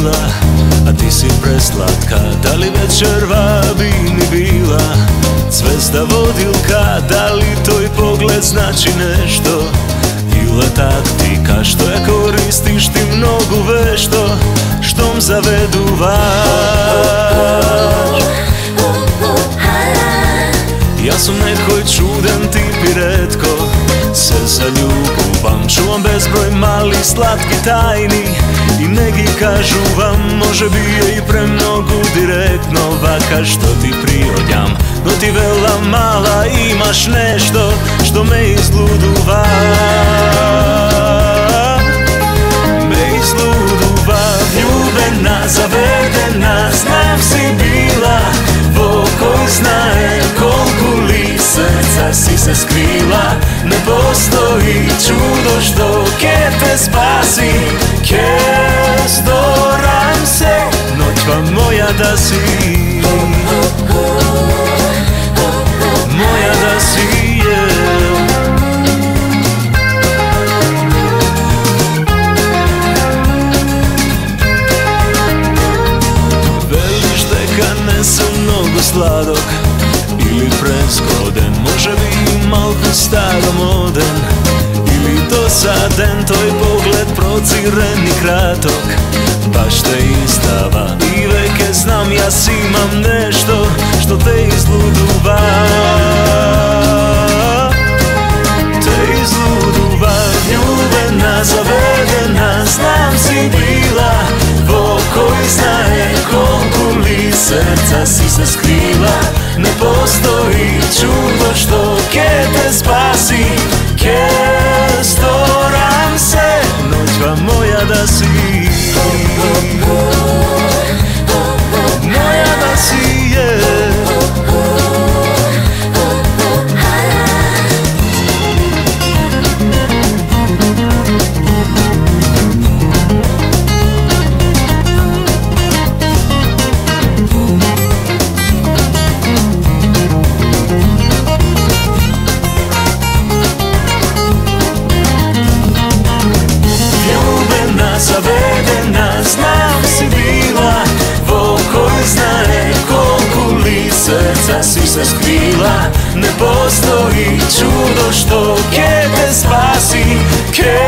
mila A ti si preslatka. Da li večer bi mi bila? Zvezda vodilka Da li toj pogled znači nešto. Ila taktika Što ja koristiš ti mnogo vešto Štom zavedu vas. Јас сум некој чуден тип и редко Се заљубувам. Чувам безброј мали сладки тајни И не ги кажувам Може би е и премногу директно Вака што ти приоѓам Но ти вела мала имаш нешто Што ме излудува. Se skrila Ne postoji čudo što ke te spasi. Ke storam se Noćva moja da si. Moja da si je. Veliš ne sam mnogo sladok Ili preskoden Može malko staromoden Ili dosaden Tvoj pogled prociren i kratok? Baš te istava I veke znam ja si imam nešto Što te izluduva. Te izluduva Ljubena, zavedena Znam si bila Vo koji znaje koliko li srca što ke te spasi Ke srca si se skrila. Ne postoji čudo što ke te spasi Ke